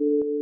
you